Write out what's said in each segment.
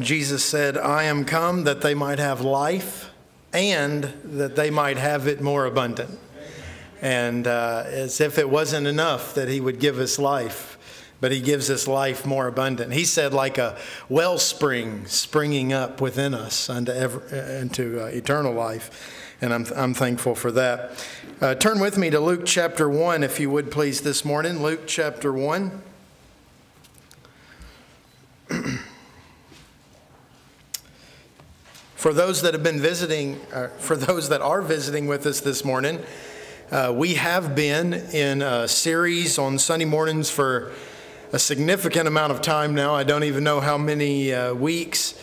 Jesus said, I am come that they might have life and that they might have it more abundant. And uh, as if it wasn't enough that he would give us life, but he gives us life more abundant. He said, like a wellspring springing up within us unto, ever, into uh, eternal life. And I'm, I'm thankful for that. Uh, turn with me to Luke chapter 1, if you would please, this morning. Luke chapter 1. For those that have been visiting, uh, for those that are visiting with us this morning, uh, we have been in a series on Sunday mornings for a significant amount of time now. I don't even know how many uh, weeks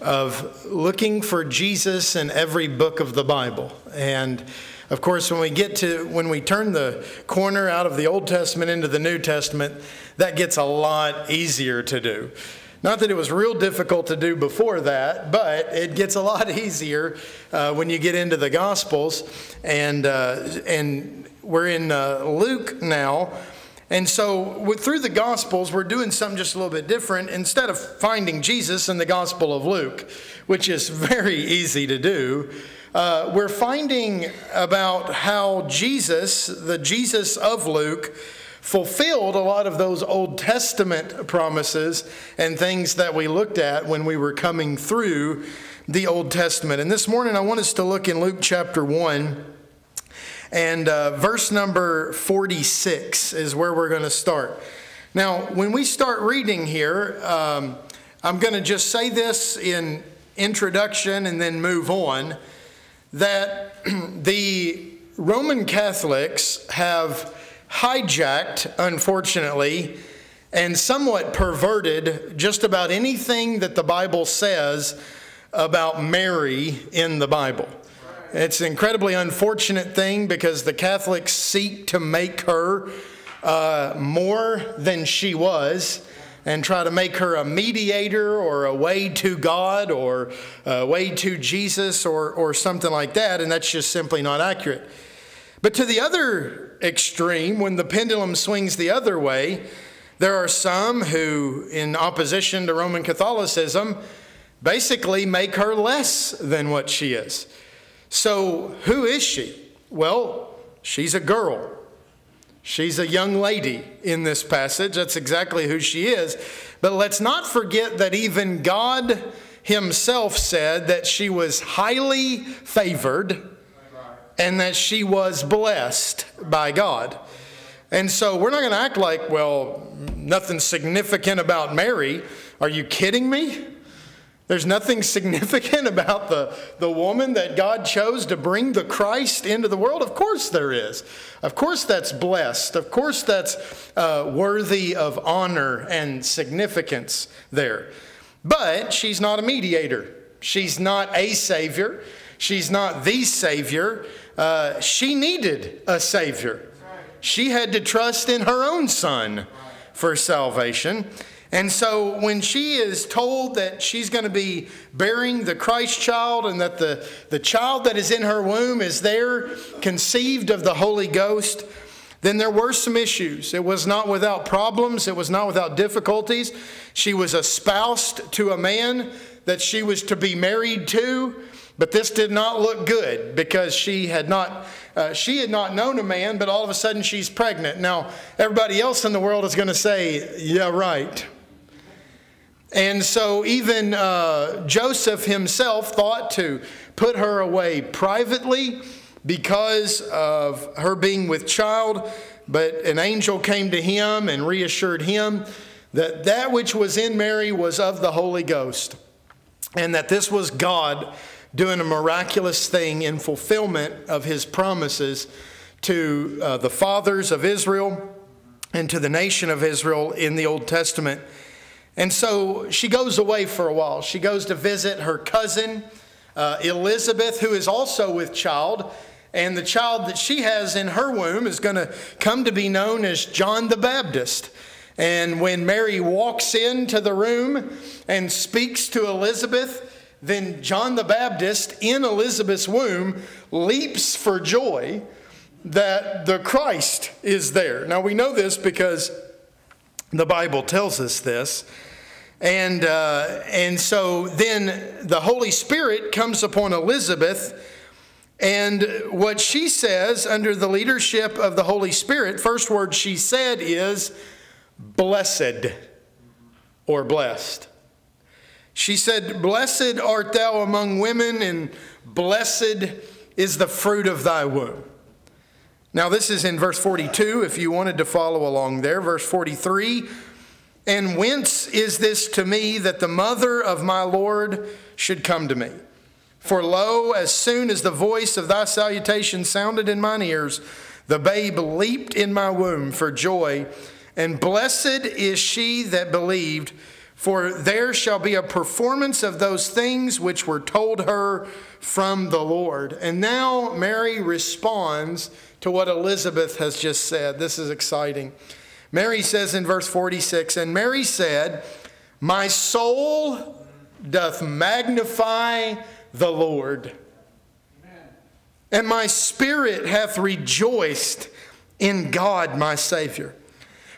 of looking for Jesus in every book of the Bible. And of course, when we get to, when we turn the corner out of the Old Testament into the New Testament, that gets a lot easier to do. Not that it was real difficult to do before that, but it gets a lot easier uh, when you get into the Gospels. And, uh, and we're in uh, Luke now. And so through the Gospels, we're doing something just a little bit different. Instead of finding Jesus in the Gospel of Luke, which is very easy to do, uh, we're finding about how Jesus, the Jesus of Luke, fulfilled a lot of those Old Testament promises and things that we looked at when we were coming through the Old Testament. And this morning I want us to look in Luke chapter 1 and uh, verse number 46 is where we're going to start. Now, when we start reading here, um, I'm going to just say this in introduction and then move on that the Roman Catholics have hijacked, unfortunately, and somewhat perverted just about anything that the Bible says about Mary in the Bible. It's an incredibly unfortunate thing because the Catholics seek to make her uh, more than she was and try to make her a mediator or a way to God or a way to Jesus or, or something like that, and that's just simply not accurate. But to the other extreme, when the pendulum swings the other way, there are some who, in opposition to Roman Catholicism, basically make her less than what she is. So, who is she? Well, she's a girl. She's a young lady in this passage. That's exactly who she is. But let's not forget that even God Himself said that she was highly favored and that she was blessed by God. And so we're not going to act like, well, nothing significant about Mary. Are you kidding me? There's nothing significant about the, the woman that God chose to bring the Christ into the world? Of course there is. Of course that's blessed. Of course that's uh, worthy of honor and significance there. But she's not a mediator. She's not a Savior. She's not the Savior. Uh, she needed a Savior. She had to trust in her own Son for salvation. And so when she is told that she's going to be bearing the Christ child and that the, the child that is in her womb is there, conceived of the Holy Ghost, then there were some issues. It was not without problems, it was not without difficulties. She was espoused to a man that she was to be married to. But this did not look good because she had not uh, she had not known a man, but all of a sudden she's pregnant. Now everybody else in the world is going to say, "Yeah, right." And so even uh, Joseph himself thought to put her away privately because of her being with child. But an angel came to him and reassured him that that which was in Mary was of the Holy Ghost, and that this was God doing a miraculous thing in fulfillment of his promises to uh, the fathers of Israel and to the nation of Israel in the Old Testament. And so she goes away for a while. She goes to visit her cousin, uh, Elizabeth, who is also with child. And the child that she has in her womb is going to come to be known as John the Baptist. And when Mary walks into the room and speaks to Elizabeth, then John the Baptist in Elizabeth's womb leaps for joy that the Christ is there. Now we know this because the Bible tells us this. And, uh, and so then the Holy Spirit comes upon Elizabeth. And what she says under the leadership of the Holy Spirit, first word she said is blessed or blessed. She said, Blessed art thou among women, and blessed is the fruit of thy womb. Now, this is in verse 42, if you wanted to follow along there. Verse 43 And whence is this to me that the mother of my Lord should come to me? For lo, as soon as the voice of thy salutation sounded in mine ears, the babe leaped in my womb for joy. And blessed is she that believed, for there shall be a performance of those things which were told her from the Lord. And now Mary responds to what Elizabeth has just said. This is exciting. Mary says in verse 46 And Mary said, My soul doth magnify the Lord, and my spirit hath rejoiced in God my Savior.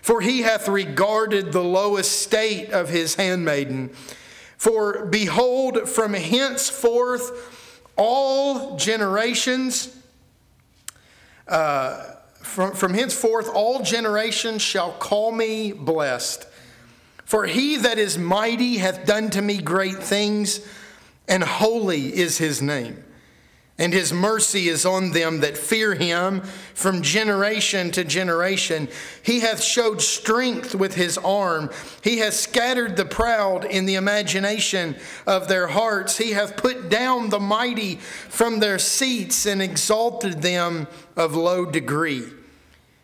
For he hath regarded the low estate of his handmaiden. For behold, from henceforth all generations uh, from, from henceforth, all generations shall call me blessed. For he that is mighty hath done to me great things, and holy is his name and his mercy is on them that fear him from generation to generation. He hath showed strength with his arm. He hath scattered the proud in the imagination of their hearts. He hath put down the mighty from their seats and exalted them of low degree.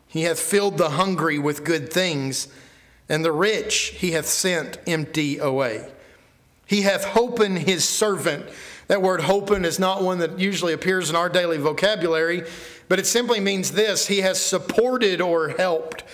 He hath filled the hungry with good things, and the rich he hath sent empty away. He hath holpen his servant that word holpen is not one that usually appears in our daily vocabulary, but it simply means this He has supported or helped.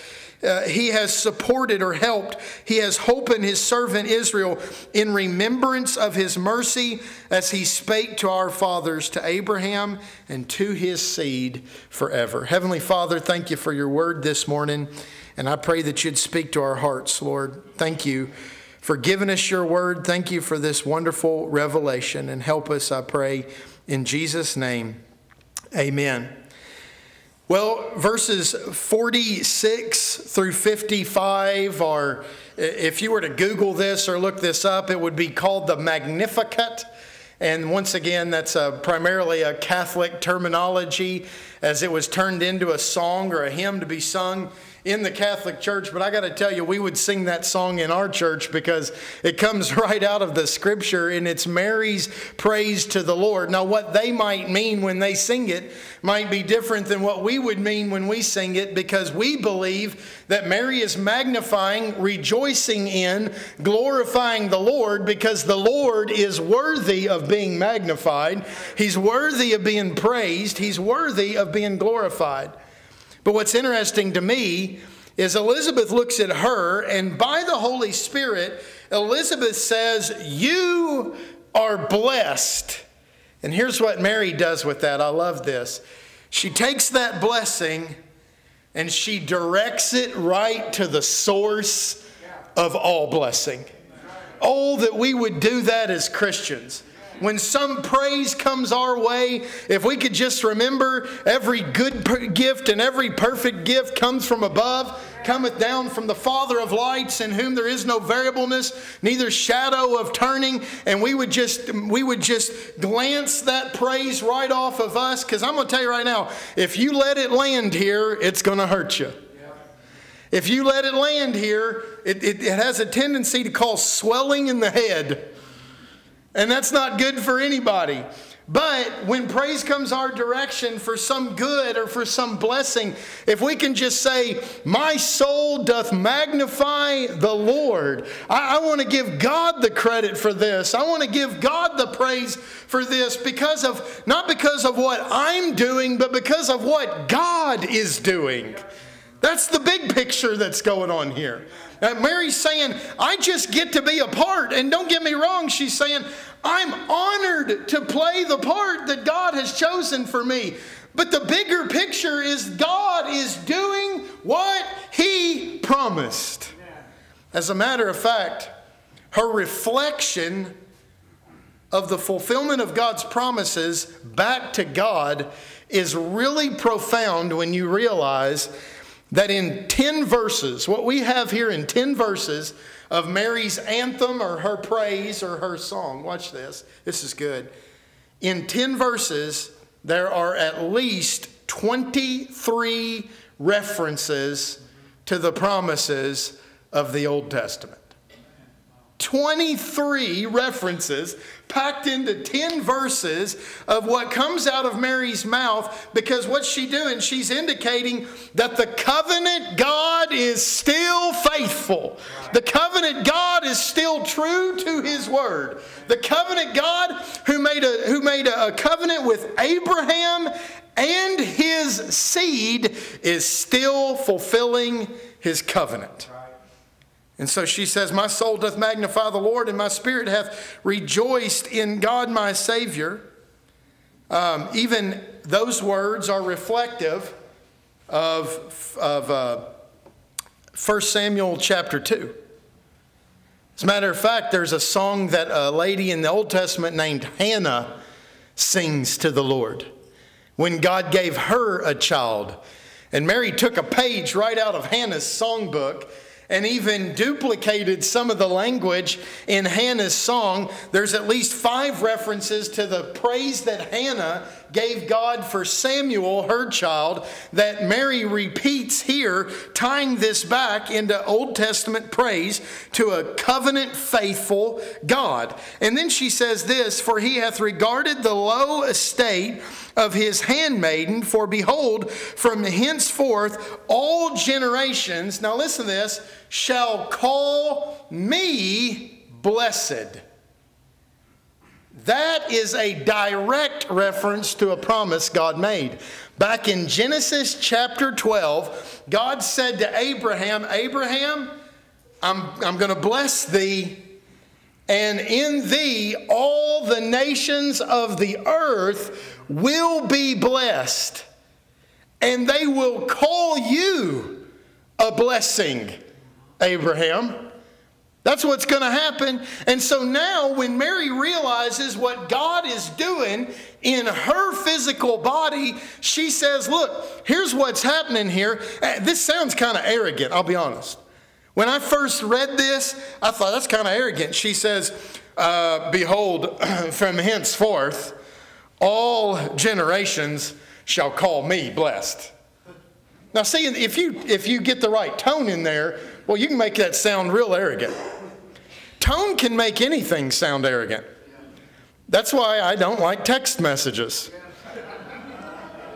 Uh, he has supported or helped. He has holpen his servant Israel in remembrance of his mercy as he spake to our fathers, to Abraham, and to his seed forever. Heavenly Father, thank you for your word this morning, and I pray that you'd speak to our hearts, Lord. Thank you for giving us your word. Thank you for this wonderful revelation and help us, I pray, in Jesus' name. Amen. Well, verses 46 through 55 are, if you were to Google this or look this up, it would be called the Magnificat. And once again, that's a, primarily a Catholic terminology as it was turned into a song or a hymn to be sung in the Catholic Church, but I got to tell you, we would sing that song in our church because it comes right out of the scripture and it's Mary's praise to the Lord. Now, what they might mean when they sing it might be different than what we would mean when we sing it because we believe that Mary is magnifying, rejoicing in, glorifying the Lord because the Lord is worthy of being magnified. He's worthy of being praised. He's worthy of being glorified. But what's interesting to me is Elizabeth looks at her, and by the Holy Spirit, Elizabeth says, You are blessed. And here's what Mary does with that. I love this. She takes that blessing and she directs it right to the source of all blessing. Oh, that we would do that as Christians when some praise comes our way, if we could just remember every good gift and every perfect gift comes from above, cometh down from the Father of lights, in whom there is no variableness, neither shadow of turning, and we would just we would just glance that praise right off of us. Because I'm going to tell you right now, if you let it land here, it's going to hurt you. If you let it land here, it, it, it has a tendency to cause swelling in the head. And that's not good for anybody. But when praise comes our direction for some good or for some blessing, if we can just say, My soul doth magnify the Lord, I, I want to give God the credit for this. I want to give God the praise for this because of, not because of what I'm doing, but because of what God is doing. That's the big picture that's going on here. Uh, Mary's saying, I just get to be a part. And don't get me wrong, she's saying, I'm honored to play the part that God has chosen for me. But the bigger picture is God is doing what He promised. As a matter of fact, her reflection of the fulfillment of God's promises back to God is really profound when you realize that in 10 verses, what we have here in 10 verses of Mary's anthem or her praise or her song, watch this, this is good. In 10 verses, there are at least 23 references to the promises of the Old Testament. 23 references packed into 10 verses of what comes out of Mary's mouth because what's she doing? She's indicating that the covenant God is still faithful. The covenant God is still true to his word. The covenant God who made a, who made a, a covenant with Abraham and his seed is still fulfilling his covenant. And so she says, My soul doth magnify the Lord, and my spirit hath rejoiced in God my Savior. Um, even those words are reflective of, of uh, 1 Samuel chapter 2. As a matter of fact, there's a song that a lady in the Old Testament named Hannah sings to the Lord when God gave her a child. And Mary took a page right out of Hannah's songbook and even duplicated some of the language in Hannah's song. There's at least five references to the praise that Hannah gave God for Samuel, her child, that Mary repeats here, tying this back into Old Testament praise to a covenant faithful God. And then she says this For he hath regarded the low estate of his handmaiden, for behold, from henceforth all generations, now listen to this, shall call me blessed. That is a direct reference to a promise God made. Back in Genesis chapter 12, God said to Abraham, Abraham, I'm, I'm going to bless thee, and in thee all the nations of the earth will be blessed, and they will call you a blessing, Abraham. That's what's going to happen. And so now, when Mary realizes what God is doing in her physical body, she says, Look, here's what's happening here. Uh, this sounds kind of arrogant, I'll be honest. When I first read this, I thought that's kind of arrogant. She says, uh, Behold, from henceforth, all generations shall call me blessed. Now, see, if you, if you get the right tone in there, well, you can make that sound real arrogant. Tone can make anything sound arrogant. That's why I don't like text messages.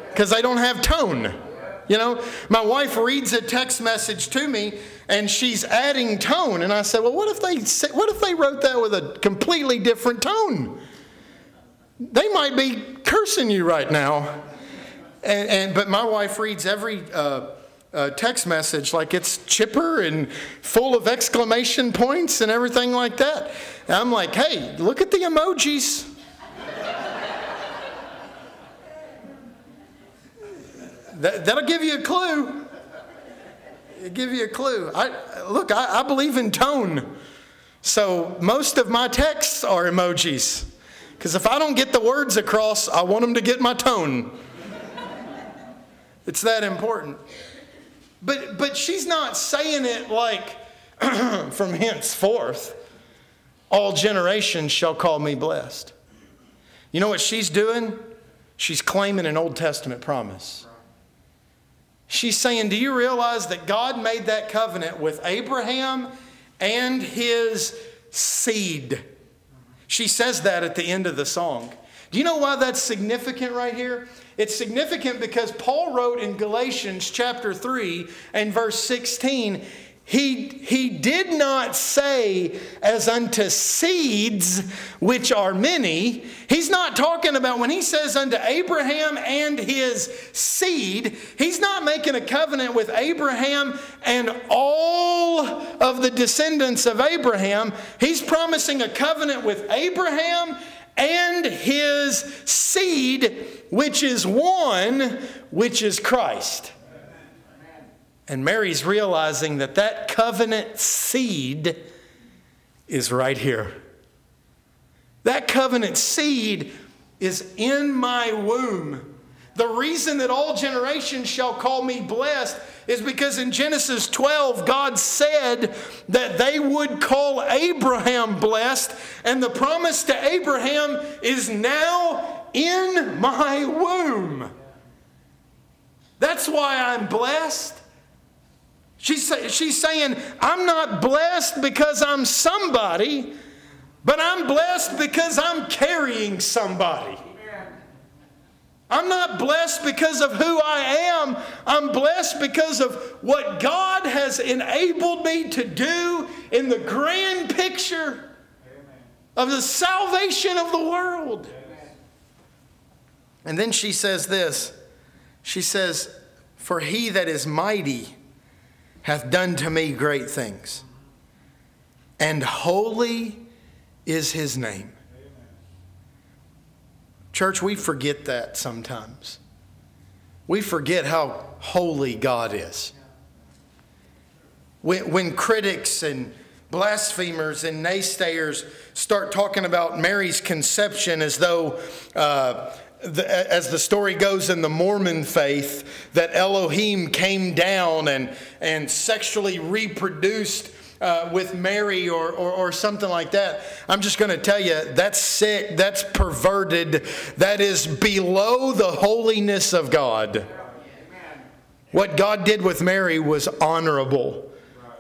Because they don't have tone. You know, my wife reads a text message to me and she's adding tone. And I said, well, what if they, what if they wrote that with a completely different tone? They might be cursing you right now. And, and but my wife reads every uh, uh, text message like it's chipper and full of exclamation points and everything like that. And I'm like, hey, look at the emojis. that, that'll give you a clue. It'll give you a clue. I, look, I, I believe in tone. So most of my texts are emojis. Because if I don't get the words across, I want them to get my tone. It's that important. But, but she's not saying it like from henceforth, all generations shall call me blessed. You know what she's doing? She's claiming an Old Testament promise. She's saying, Do you realize that God made that covenant with Abraham and his seed? She says that at the end of the song. Do you know why that's significant right here? It's significant because Paul wrote in Galatians chapter 3 and verse 16, he, he did not say, as unto seeds, which are many. He's not talking about when he says unto Abraham and his seed, he's not making a covenant with Abraham and all of the descendants of Abraham. He's promising a covenant with Abraham and his seed, which is one, which is Christ. And Mary's realizing that that covenant seed is right here. That covenant seed is in my womb. The reason that all generations shall call me blessed is because in Genesis 12, God said that they would call Abraham blessed, and the promise to Abraham is now in my womb. That's why I'm blessed. She's, she's saying, I'm not blessed because I'm somebody, but I'm blessed because I'm carrying somebody. I'm not blessed because of who I am. I'm blessed because of what God has enabled me to do in the grand picture of the salvation of the world. And then she says this She says, For he that is mighty hath done to me great things, and holy is his name. Church, we forget that sometimes. We forget how holy God is. When, when critics and blasphemers and naysayers start talking about Mary's conception as though, uh, the, as the story goes in the Mormon faith, that Elohim came down and, and sexually reproduced uh, with Mary or, or, or, something like that. I'm just going to tell you that's sick, that's perverted, that is below the holiness of God. What God did with Mary was honorable.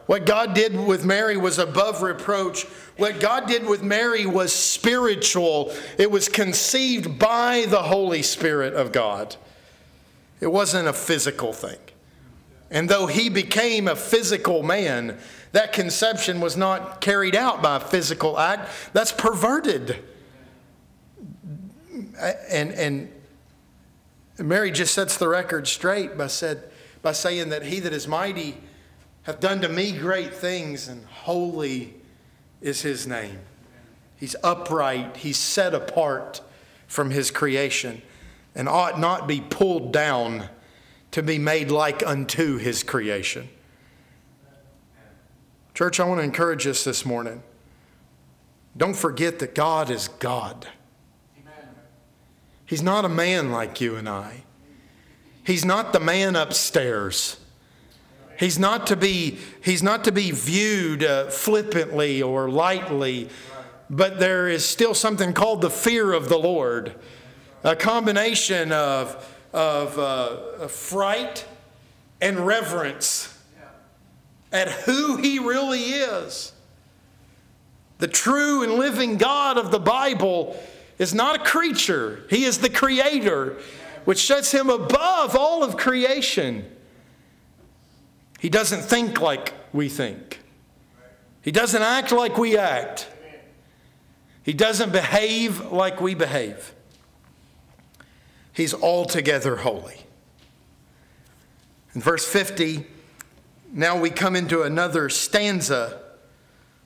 What God did with Mary was above reproach. What God did with Mary was spiritual. It was conceived by the Holy Spirit of God. It wasn't a physical thing. And though he became a physical man, that conception was not carried out by a physical act. That's perverted. And, and Mary just sets the record straight by, said, by saying that he that is mighty hath done to me great things, and holy is his name. He's upright, he's set apart from his creation, and ought not be pulled down to be made like unto his creation. Church, I want to encourage us this morning. Don't forget that God is God. Amen. He's not a man like you and I. He's not the man upstairs. He's not to be, he's not to be viewed uh, flippantly or lightly, but there is still something called the fear of the Lord. A combination of, of uh, fright and reverence at who he really is. The true and living God of the Bible is not a creature, he is the creator, which sets him above all of creation. He doesn't think like we think. He doesn't act like we act. He doesn't behave like we behave. He's altogether holy. In verse 50, now we come into another stanza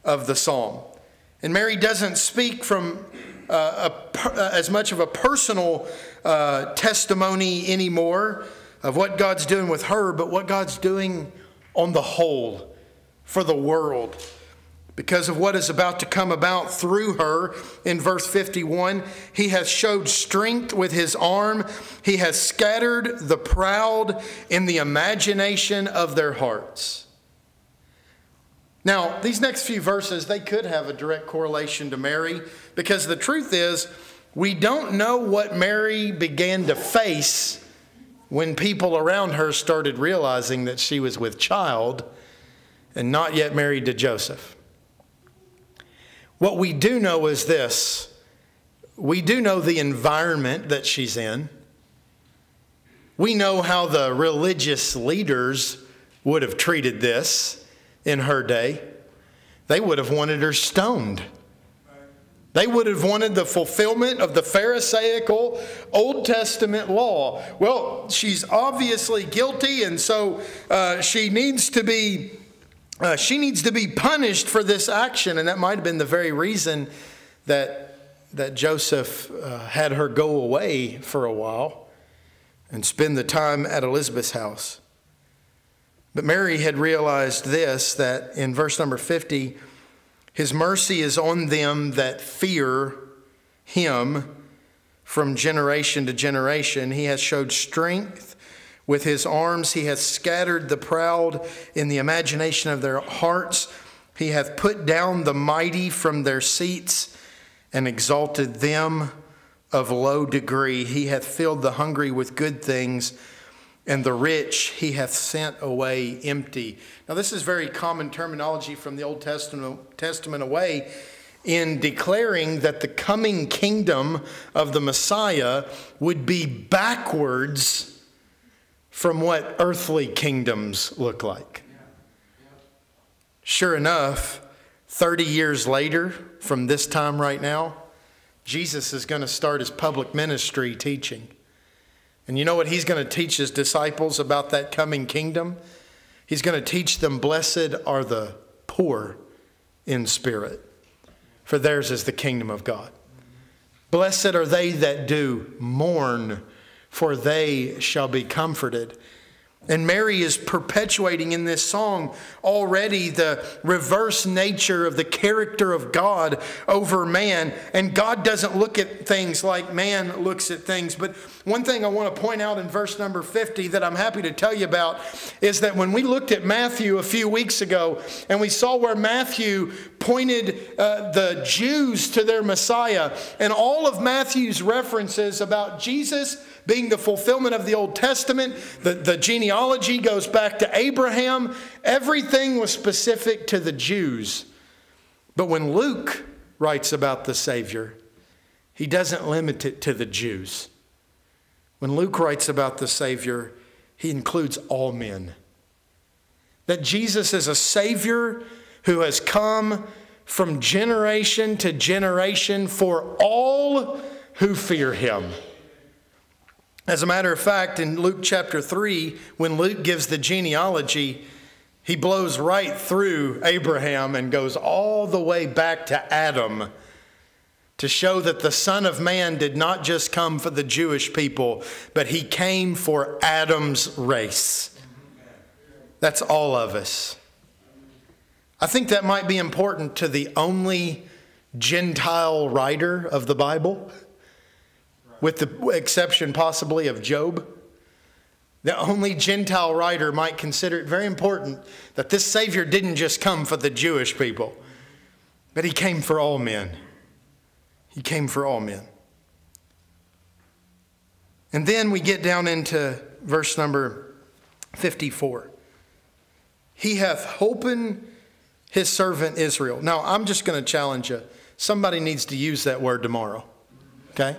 of the psalm. And Mary doesn't speak from uh, a, uh, as much of a personal uh, testimony anymore of what God's doing with her, but what God's doing on the whole for the world because of what is about to come about through her. In verse 51, he has showed strength with his arm. He has scattered the proud in the imagination of their hearts. Now, these next few verses, they could have a direct correlation to Mary because the truth is, we don't know what Mary began to face when people around her started realizing that she was with child and not yet married to Joseph. What we do know is this we do know the environment that she's in. We know how the religious leaders would have treated this in her day. They would have wanted her stoned. They would have wanted the fulfillment of the Pharisaical Old Testament law. Well, she's obviously guilty, and so uh, she needs to be uh, she needs to be punished for this action, and that might have been the very reason that, that Joseph uh, had her go away for a while and spend the time at Elizabeth's house. But Mary had realized this that in verse number 50, His mercy is on them that fear him from generation to generation. He has showed strength with his arms. He hath scattered the proud in the imagination of their hearts. He hath put down the mighty from their seats and exalted them of low degree. He hath filled the hungry with good things, and the rich he hath sent away empty. Now, this is very common terminology from the Old Testament, Testament away in declaring that the coming kingdom of the Messiah would be backwards from what earthly kingdoms look like. Sure enough, 30 years later from this time right now, Jesus is going to start his public ministry teaching. And you know what he's going to teach his disciples about that coming kingdom? He's going to teach them, Blessed are the poor in spirit, for theirs is the kingdom of God. Blessed are they that do mourn, for they shall be comforted. And Mary is perpetuating in this song already the reverse nature of the character of God over man. And God doesn't look at things like man looks at things. But one thing I want to point out in verse number 50 that I'm happy to tell you about is that when we looked at Matthew a few weeks ago and we saw where Matthew pointed uh, the Jews to their Messiah, and all of Matthew's references about Jesus being the fulfillment of the Old Testament. The, the genealogy goes back to Abraham. Everything was specific to the Jews. But when Luke writes about the Savior, he doesn't limit it to the Jews. When Luke writes about the Savior, he includes all men. That Jesus is a Savior who has come from generation to generation for all who fear him. As a matter of fact, in Luke chapter 3, when Luke gives the genealogy, he blows right through Abraham and goes all the way back to Adam to show that the Son of Man did not just come for the Jewish people, but he came for Adam's race. That's all of us. I think that might be important to the only Gentile writer of the Bible with the exception possibly of Job. The only Gentile writer might consider it very important that this Savior didn't just come for the Jewish people, but He came for all men. He came for all men. And then we get down into verse number 54. He hath holpen his servant Israel. Now, I'm just going to challenge you. Somebody needs to use that word tomorrow. Okay?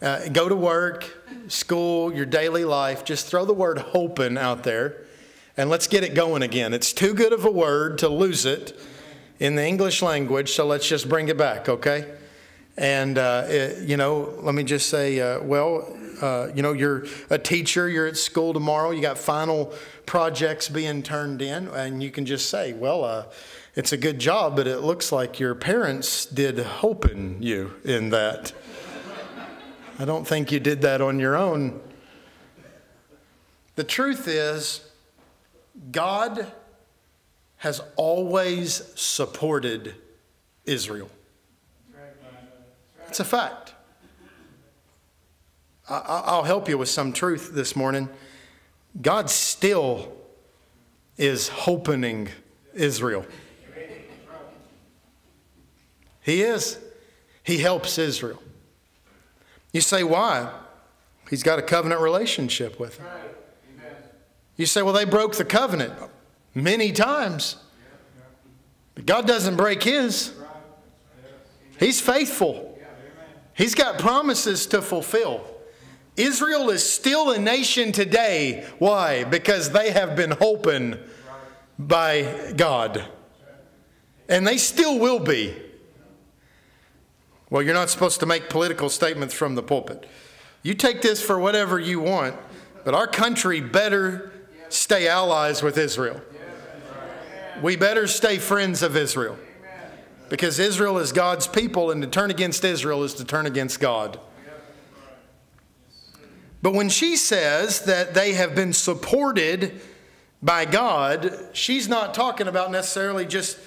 Uh, go to work, school, your daily life. Just throw the word holpen out there and let's get it going again. It's too good of a word to lose it in the English language, so let's just bring it back, okay? And, uh, it, you know, let me just say, uh, well, uh, you know, you're a teacher, you're at school tomorrow, you got final projects being turned in, and you can just say, well, uh, it's a good job, but it looks like your parents did holpen you in that. I don't think you did that on your own. The truth is, God has always supported Israel. It's a fact. I'll help you with some truth this morning. God still is holpen Israel. He is. He helps Israel. You say, why? He's got a covenant relationship with them. You say, well, they broke the covenant many times. But God doesn't break his. He's faithful. He's got promises to fulfill. Israel is still a nation today. Why? Because they have been holpen by God. And they still will be. Well, you're not supposed to make political statements from the pulpit. You take this for whatever you want, but our country better stay allies with Israel. We better stay friends of Israel. Because Israel is God's people, and to turn against Israel is to turn against God. But when she says that they have been supported by God, she's not talking about necessarily just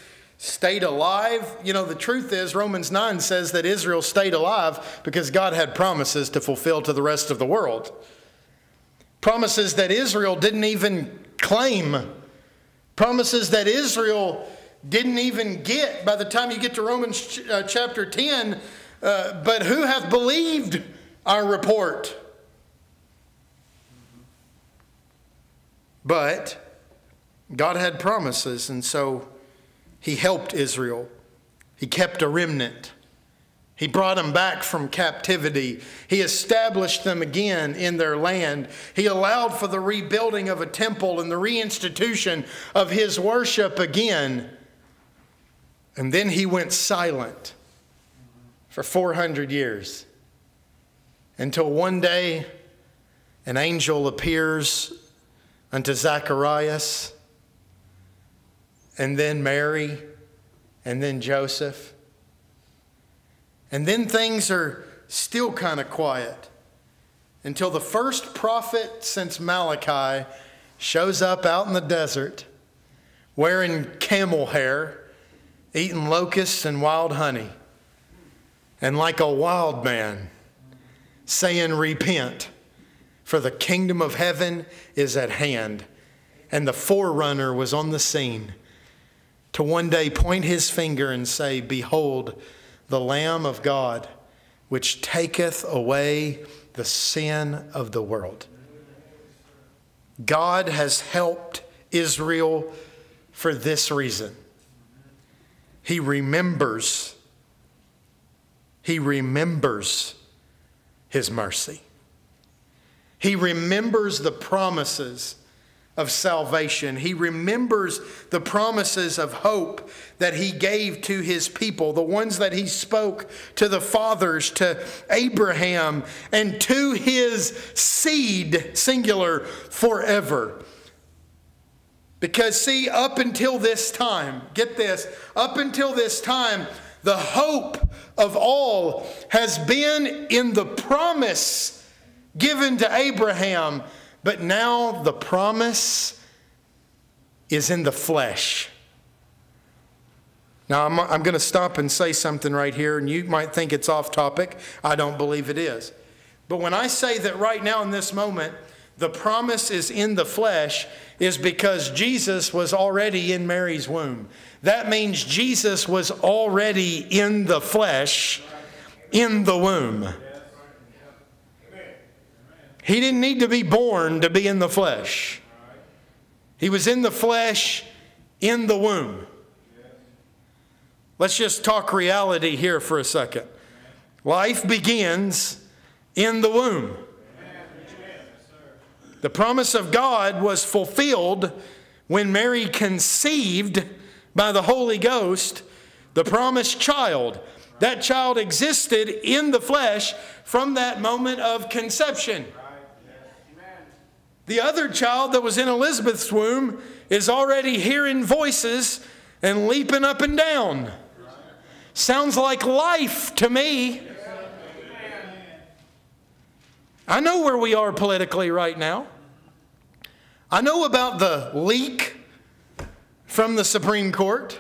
stayed alive. You know, the truth is, Romans 9 says that Israel stayed alive because God had promises to fulfill to the rest of the world. Promises that Israel didn't even claim. Promises that Israel didn't even get by the time you get to Romans uh, chapter 10. Uh, but who hath believed our report? But God had promises, and so He helped Israel. He kept a remnant. He brought them back from captivity. He established them again in their land. He allowed for the rebuilding of a temple and the reinstitution of his worship again. And then he went silent for 400 years until one day an angel appears unto Zacharias, and then Mary, and then Joseph. And then things are still kind of quiet until the first prophet since Malachi shows up out in the desert wearing camel hair, eating locusts and wild honey, and like a wild man saying, Repent for the kingdom of heaven is at hand. And the forerunner was on the scene to one day point his finger and say, Behold, the Lamb of God, which taketh away the sin of the world. God has helped Israel for this reason. He remembers, he remembers his mercy. He remembers the promises of salvation. He remembers the promises of hope that he gave to his people, the ones that he spoke to the fathers, to Abraham, and to his seed, singular, forever. Because, see, up until this time, get this, up until this time, the hope of all has been in the promise given to Abraham, but now the promise is in the flesh. Now, I'm, I'm going to stop and say something right here, and you might think it's off topic. I don't believe it is. But when I say that right now in this moment, the promise is in the flesh, is because Jesus was already in Mary's womb. That means Jesus was already in the flesh, in the womb. He didn't need to be born to be in the flesh. He was in the flesh in the womb. Let's just talk reality here for a second. Life begins in the womb. The promise of God was fulfilled when Mary conceived by the Holy Ghost the promised child. That child existed in the flesh from that moment of conception. The other child that was in Elizabeth's womb is already hearing voices and leaping up and down. Sounds like life to me. I know where we are politically right now. I know about the leak from the Supreme Court.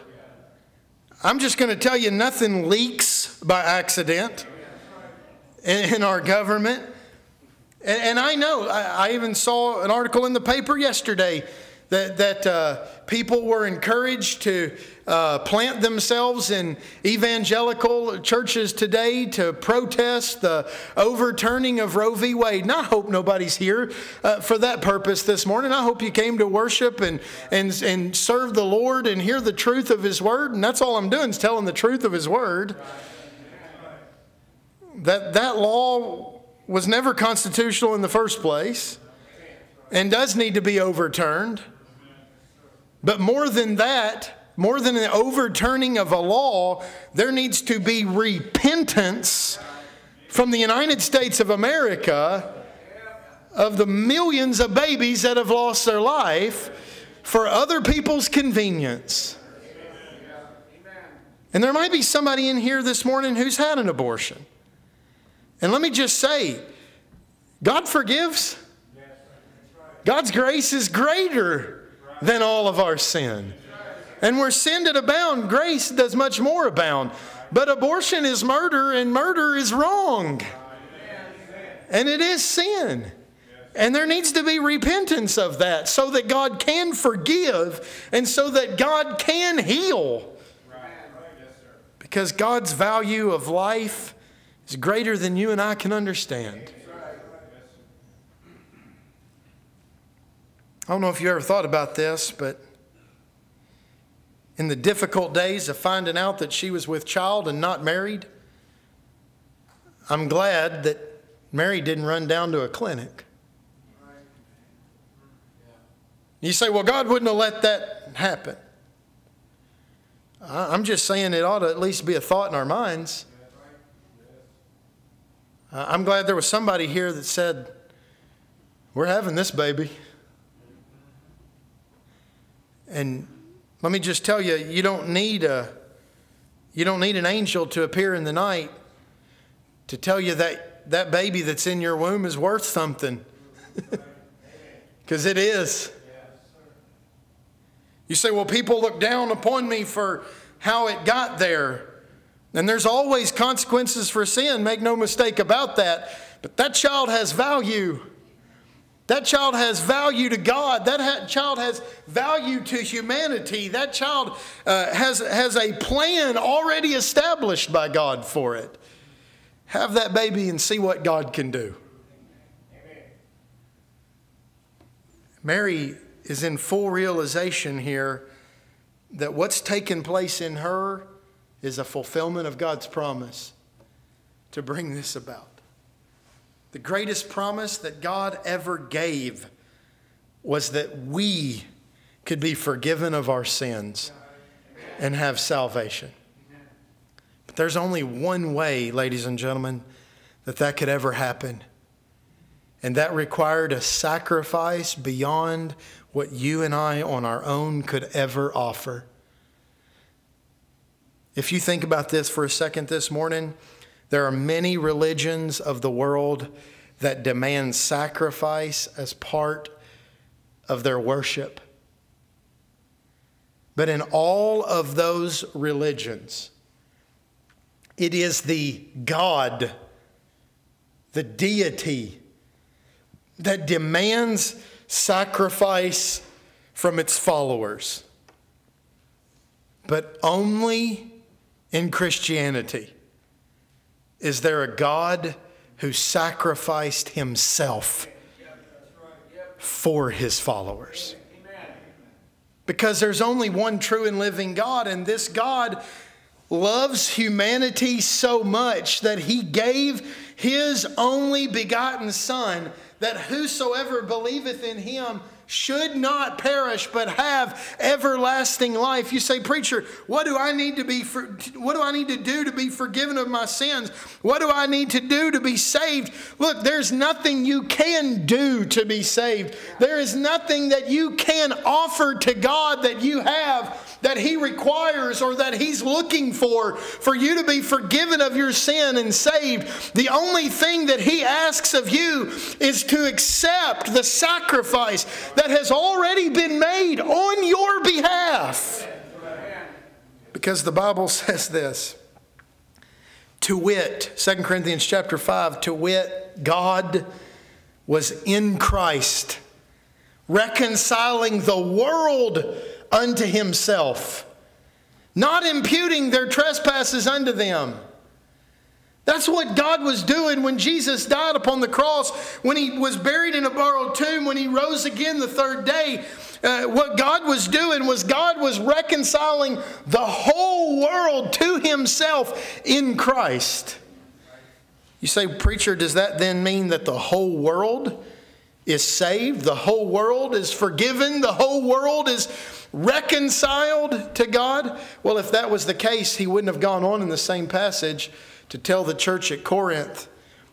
I'm just going to tell you nothing leaks by accident in, our government. And, and I know, I, I, even saw an article in the paper yesterday that, that uh, people were encouraged to uh, plant themselves in evangelical churches today to protest the overturning of Roe v. Wade. And I hope nobody's here uh, for that purpose this morning. I hope you came to worship and, and, and serve the Lord and hear the truth of His Word. And that's all I'm doing is telling the truth of His Word. That, that law was never constitutional in the first place and does need to be overturned. But more than that, more than an overturning of a law, there needs to be repentance from the United States of America of the millions of babies that have lost their life for other people's convenience. And there might be somebody in here this morning who's had an abortion. And let me just say, God forgives. God's grace is greater than all of our sin. And where sin did abound, grace does much more abound. But abortion is murder, and murder is wrong. And it is sin. And there needs to be repentance of that so that God can forgive and so that God can heal. Because God's value of life is greater than you and I can understand. I don't know if you ever thought about this, but in the difficult days of finding out that she was with child and not married, I'm glad that Mary didn't run down to a clinic. You say, well, God wouldn't have let that happen. I'm just saying it ought to at least be a thought in our minds. Uh, I'm glad there was somebody here that said, We're having this baby. And let me just tell you, you don't need a you don't need an angel to appear in the night to tell you that that baby that's in your womb is worth something. Because it is. You say, well, people look down upon me for how it got there. And there's always consequences for sin, make no mistake about that. But that child has value. That child has value to God. That ha- child has value to humanity. That child uh, has, has a plan already established by God for it. Have that baby and see what God can do. Amen. Mary is in full realization here that what's taken place in her is a fulfillment of God's promise to bring this about. The greatest promise that God ever gave was that we could be forgiven of our sins and have salvation. But there's only one way, ladies and gentlemen, that that could ever happen. And that required a sacrifice beyond what you and I on our own could ever offer. If you think about this for a second this morning, there are many religions of the world that demand sacrifice as part of their worship. But in all of those religions, it is the God, the deity, that demands sacrifice from its followers. But only in Christianity is there a God who sacrificed himself for his followers. Because there's only one true and living God, and this God loves humanity so much that he gave his only begotten Son that whosoever believeth in him should not perish but have everlasting life. You say, preacher, what do I need to be for, what do I need to do to be forgiven of my sins? What do I need to do to be saved? Look, there's nothing you can do to be saved. There is nothing that you can offer to God that you have that He requires or that He's looking for for you to be forgiven of your sin and saved. The only thing that He asks of you is to accept the sacrifice that has already been made on your behalf. Because the Bible says this. To wit, 2 Corinthians chapter 5, to wit, God was in Christ, reconciling the world unto himself, not imputing their trespasses unto them. That's what God was doing when Jesus died upon the cross, when he was buried in a borrowed tomb, when he rose again the third day. Uh, what God was doing was God was reconciling the whole world to himself in Christ. You say, Preacher, does that then mean that the whole world is saved? The whole world is forgiven? The whole world is reconciled to God? Well, if that was the case, he wouldn't have gone on in the same passage to tell the church at Corinth,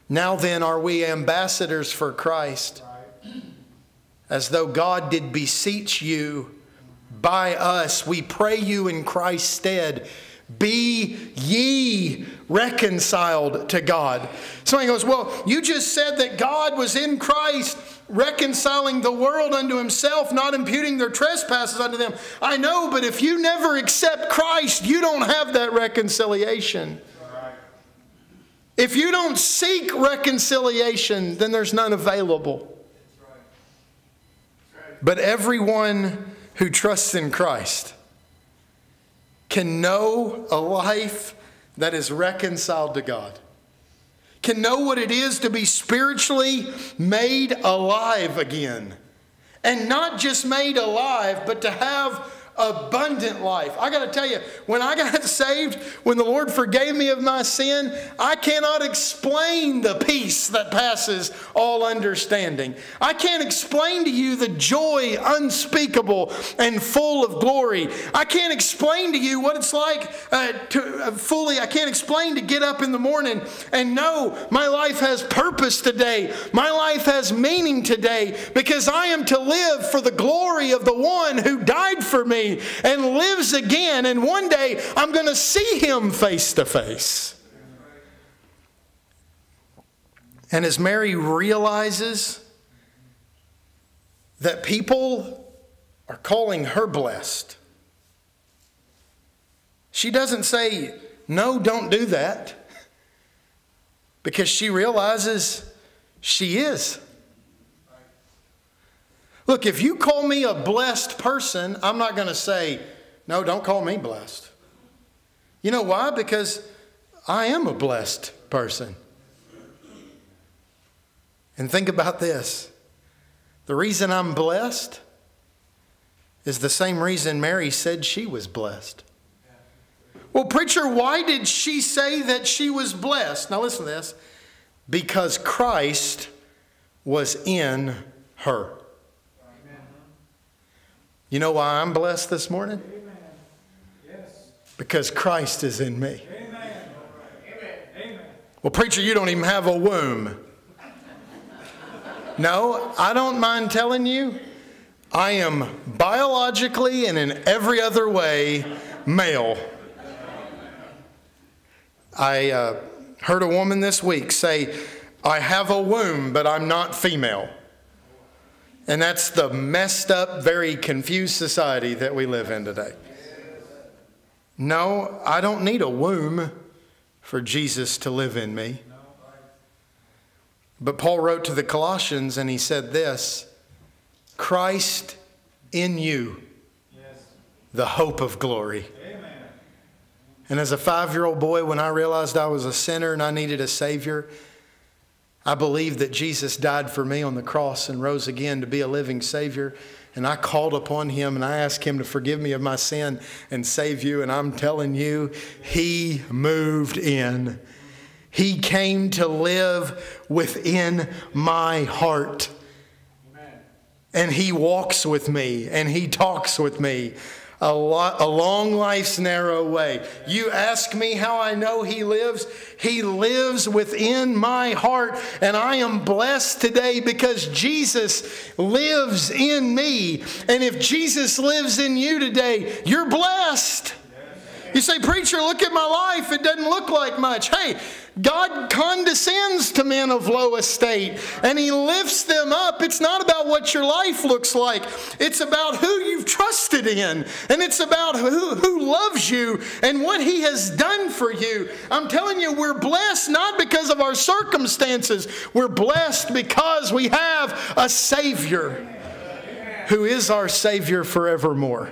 Now then, are we ambassadors for Christ? As though God did beseech you by us, we pray you in Christ's stead. Be ye reconciled to God. Somebody goes, Well, you just said that God was in Christ reconciling the world unto himself, not imputing their trespasses unto them. I know, but if you never accept Christ, you don't have that reconciliation. If you don't seek reconciliation, then there's none available. But everyone who trusts in Christ can know a life that is reconciled to God can know what it is to be spiritually made alive again. And not just made alive, but to have abundant life. I got to tell you, when I got saved, when the Lord forgave me of my sin, I cannot explain the peace that passes all understanding. I can't explain to you the joy unspeakable and full of glory. I can't explain to you what it's like uh, to uh, fully, I can't explain to get up in the morning and know my life has purpose today. My life has meaning today because I am to live for the glory of the one who died for me and lives again. And one day I'm going to see him face to face. And as Mary realizes that people are calling her blessed, she doesn't say, No, don't do that, because she realizes she is. Look, if you call me a blessed person, I'm not going to say, no, don't call me blessed. You know why? Because I am a blessed person. And think about this the reason I'm blessed is the same reason Mary said she was blessed. Well, preacher, why did she say that she was blessed? Now, listen to this because Christ was in her. You know why I'm blessed this morning? Yes. Because Christ is in me. Amen. Well, preacher, you don't even have a womb. No, I don't mind telling you, I am biologically and in every other way male. I uh, heard a woman this week say, I have a womb, but I'm not female. And that's the messed up, very confused society that we live in today. No, I don't need a womb for Jesus to live in me. But Paul wrote to the Colossians and he said this Christ in you, the hope of glory. And as a five year old boy, when I realized I was a sinner and I needed a Savior, I believe that Jesus died for me on the cross and rose again to be a living Savior. And I called upon him and I asked him to forgive me of my sin and save you. And I'm telling you, he moved in. He came to live within my heart. And he walks with me and he talks with me a, a long life's narrow way. You ask me how I know He lives? He lives within my heart, and I am blessed today because Jesus lives in me. And if Jesus lives in you today, you're blessed. You say, Preacher, look at my life. It doesn't look like much. Hey, God condescends to men of low estate and He lifts them up. It's not about what your life looks like, it's about who you've trusted in, and it's about who, who loves you and what He has done for you. I'm telling you, we're blessed not because of our circumstances, we're blessed because we have a Savior who is our Savior forevermore.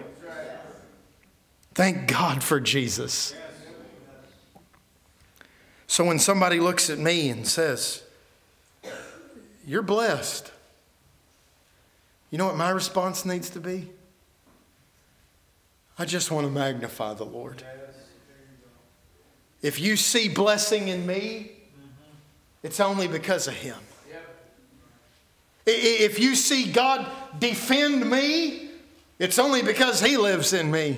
Thank God for Jesus. So when somebody looks at me and says, You're blessed, you know what my response needs to be? I just want to magnify the Lord. If you see blessing in me, it's only because of Him. If you see God defend me, it's only because He lives in me.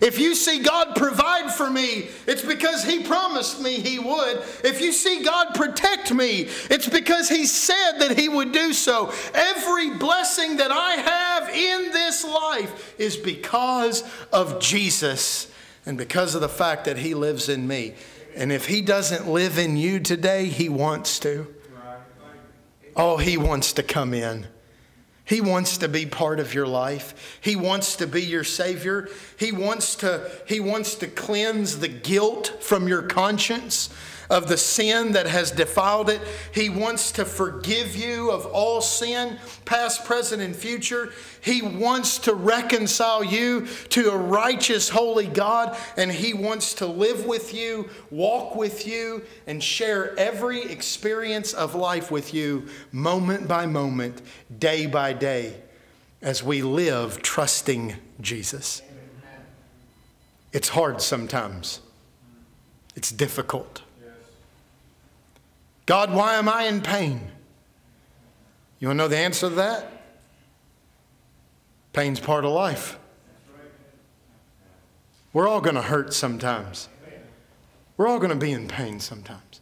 If you see God provide for me, it's because He promised me He would. If you see God protect me, it's because He said that He would do so. Every blessing that I have in this life is because of Jesus and because of the fact that He lives in me. And if He doesn't live in you today, He wants to. Oh, He wants to come in. He wants to be part of your life. He wants to be your savior. He wants to, he wants to cleanse the guilt from your conscience of the sin that has defiled it. He wants to forgive you of all sin, past, present, and future. He wants to reconcile you to a righteous, holy God, and He wants to live with you, walk with you, and share every experience of life with you, moment by moment, day by day, as we live trusting Jesus. It's hard sometimes. It's difficult. God, why am I in pain? You want to know the answer to that? Pain's part of life. We're all going to hurt sometimes. We're all going to be in pain sometimes.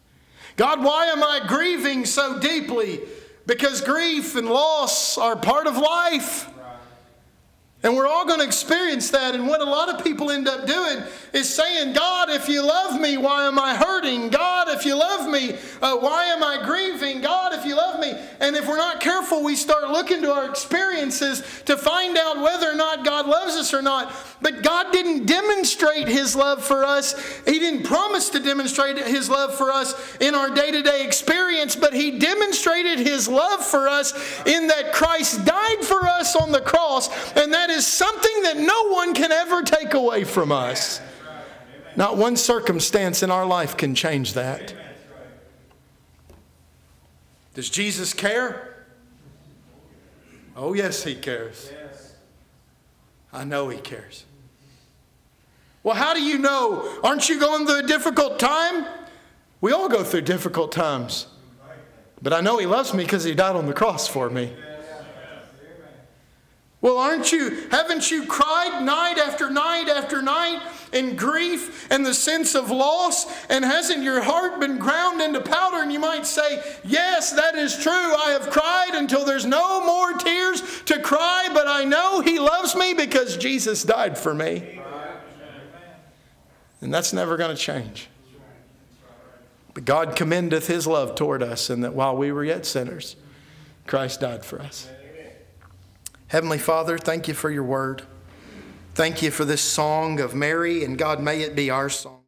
God, why am I grieving so deeply? Because grief and loss are part of life. And we're all going to experience that. And what a lot of people end up doing is saying, God, if you love me, why am I hurting? God, if you love me, uh, why am I grieving? God, if you love me. And if we're not careful, we start looking to our experiences to find out whether or not God loves us or not. But God didn't demonstrate His love for us. He didn't promise to demonstrate His love for us in our day to day experience, but He demonstrated His love for us in that Christ died for us on the cross. And that is something that no one can ever take away from us. Not one circumstance in our life can change that. Does Jesus care? Oh, yes, He cares. I know He cares. Well, how do you know? Aren't you going through a difficult time? We all go through difficult times. But I know He loves me because He died on the cross for me. Well, aren't you, haven't you cried night after night after night in grief and the sense of loss? And hasn't your heart been ground into powder? And you might say, Yes, that is true. I have cried until there's no more tears to cry, but I know He loves me because Jesus died for me. And that's never going to change. But God commendeth His love toward us, and that while we were yet sinners, Christ died for us. Heavenly Father, thank you for your word. Thank you for this song of Mary, and God, may it be our song.